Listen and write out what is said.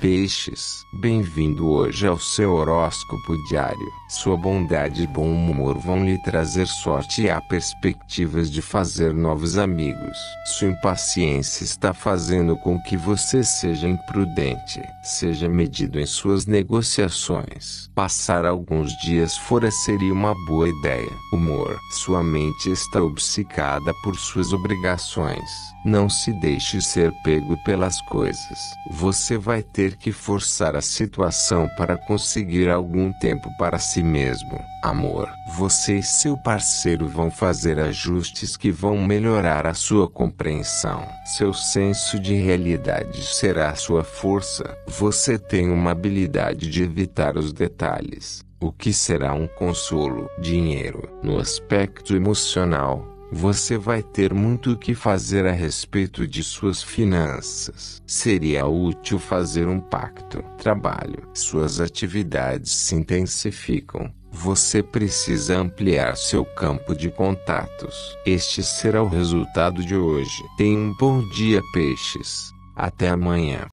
Peixes, bem-vindo hoje ao seu horóscopo diário. Sua bondade e bom humor vão lhe trazer sorte e há perspectivas de fazer novos amigos. Sua impaciência está fazendo com que você seja imprudente. Seja medido em suas negociações. Passar alguns dias fora seria uma boa ideia. Humor. Sua mente está obcecada por suas obrigações. Não se deixe ser pego pelas coisas. Você vai ter que forçar a situação para conseguir algum tempo para si mesmo. Amor, você e seu parceiro vão fazer ajustes que vão melhorar a sua compreensão. Seu senso de realidade será a sua força. Você tem uma habilidade de evitar os detalhes, o que será um consolo. Dinheiro, no aspecto emocional você vai ter muito o que fazer a respeito de suas finanças. Seria útil fazer um pacto. Trabalho. Suas atividades se intensificam. Você precisa ampliar seu campo de contatos. Este será o resultado de hoje. Tenha um bom dia, peixes. Até amanhã.